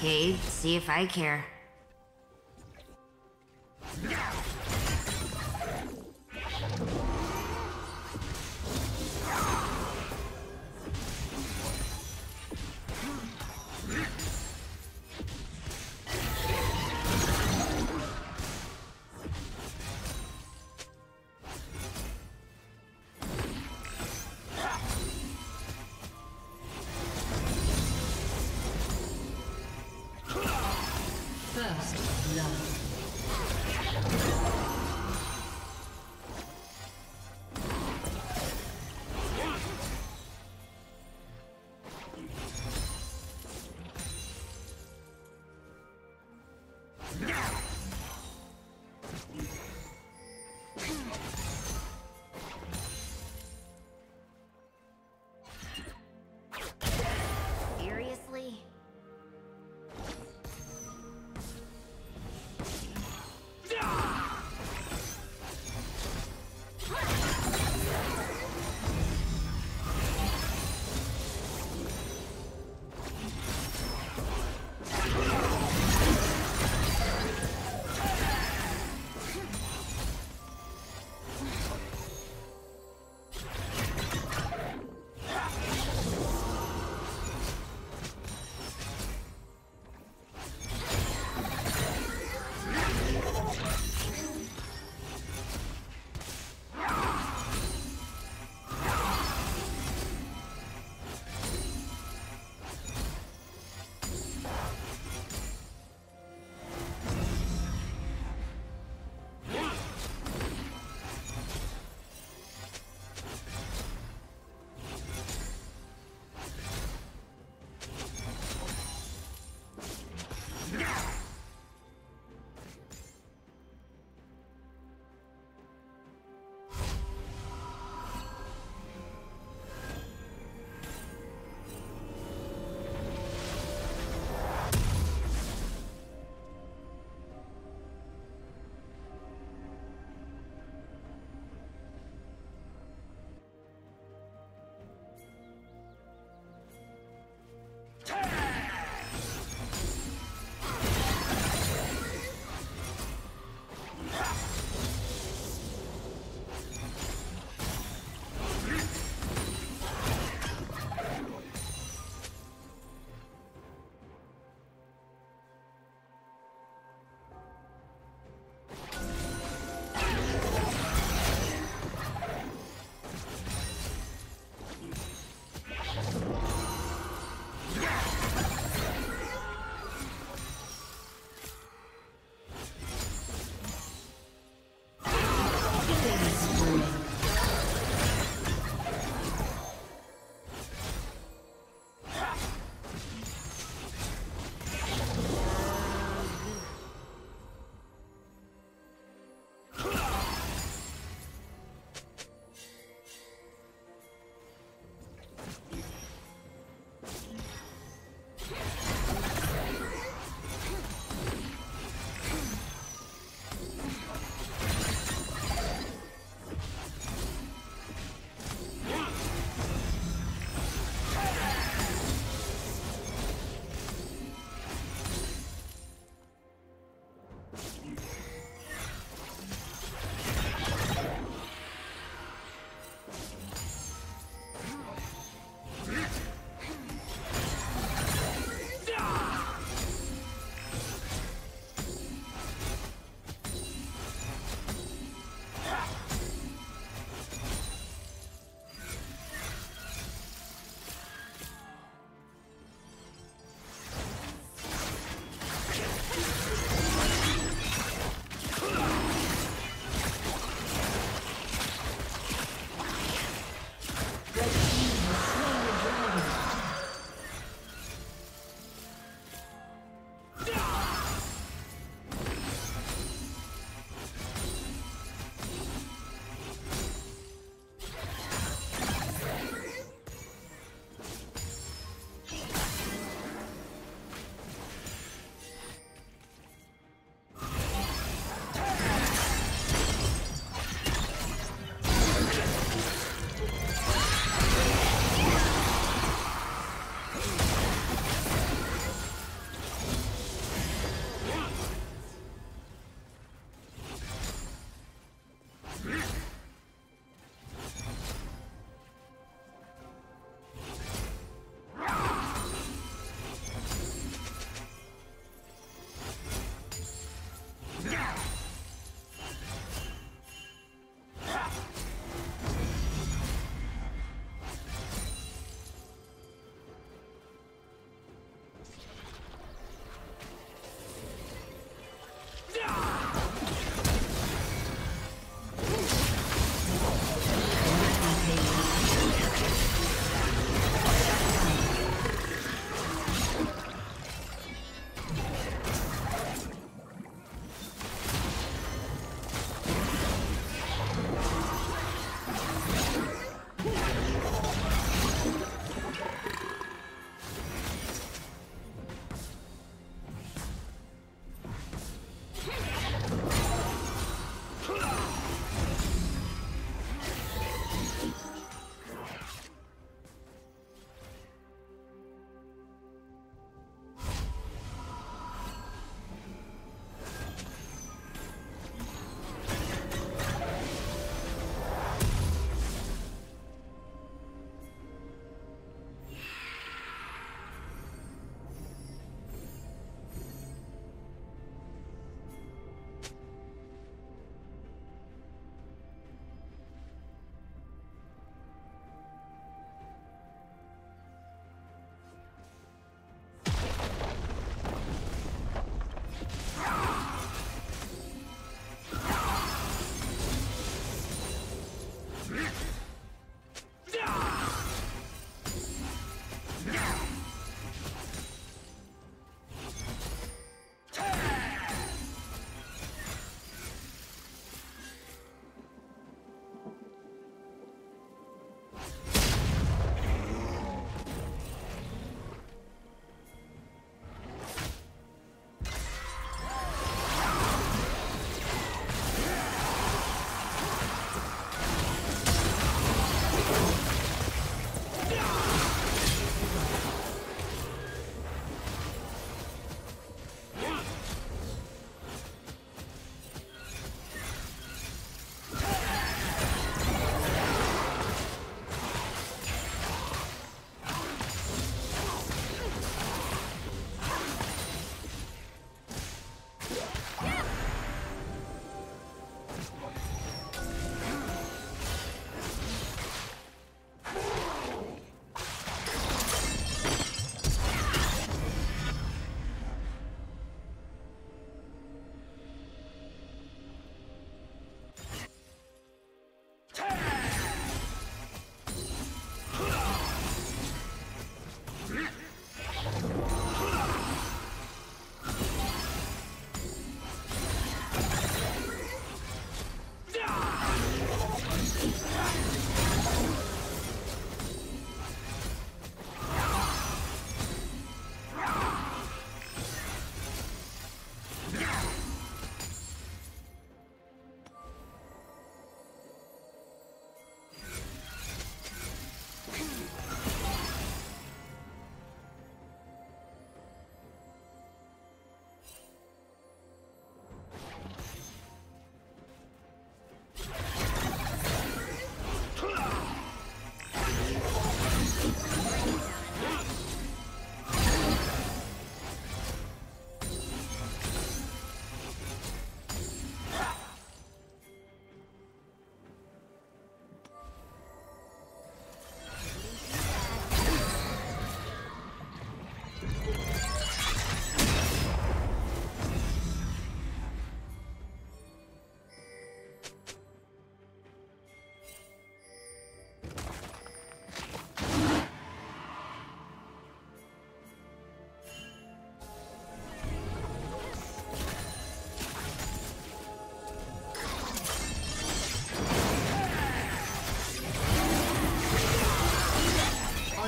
Okay, see if I care.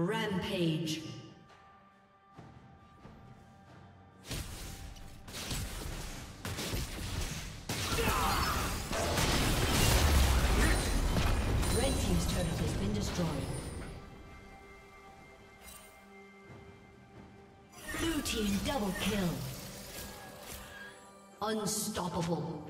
Rampage. Blue Team double kill. Unstoppable.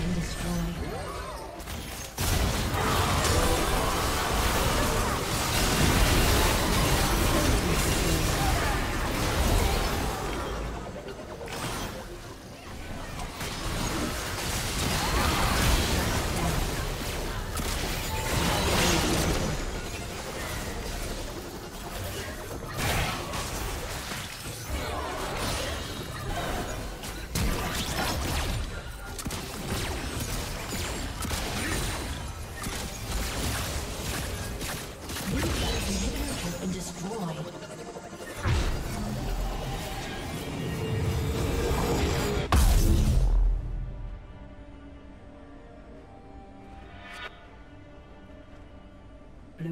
been destroyed.